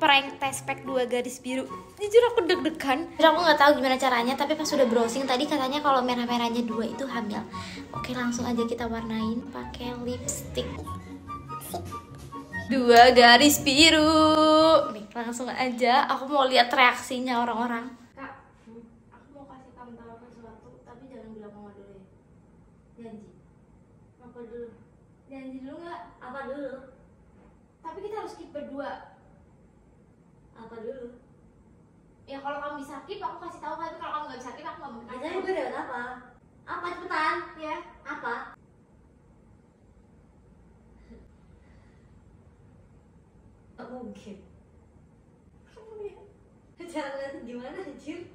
prank test pack 2 garis biru. Jujur aku deg-degan. Jujur aku nggak tahu gimana caranya tapi pas sudah browsing tadi katanya kalau merah-merahnya dua itu hamil. Oke langsung aja kita warnain pakai lipstick. Dua garis biru. Nih langsung aja. Aku mau lihat reaksinya orang-orang. Kak aku mau kasih kamu tahu sesuatu tapi jangan bilang mama dulu ya. Janji. Apa dulu? Janji dulu nggak? Apa dulu? tapi kita harus skip berdua Apa dulu? Ya kalau kamu bisa skip aku kasih tahu tapi kalau kamu nggak bisa skip aku nggak mau tahu gue dapat apa? Apa cepetan? ya Apa? Mungkin. Lihat gimana anjir?